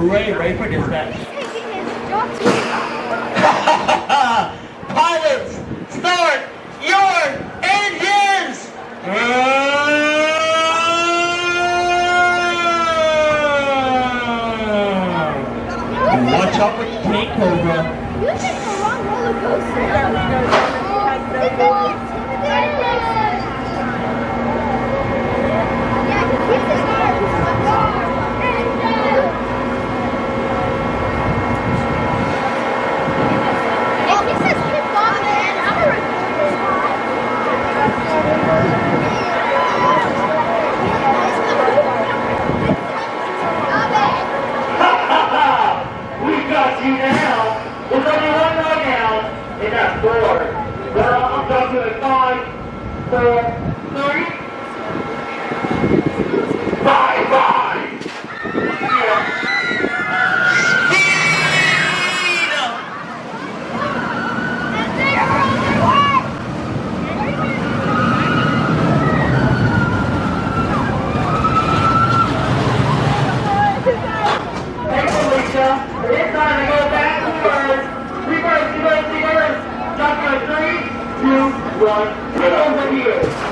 Hooray, Ray for dispatch. Pilots, start your engines! Ah! Watch out for Tank Cobra. You roller coaster. four. We're up to the five, four, Get over here.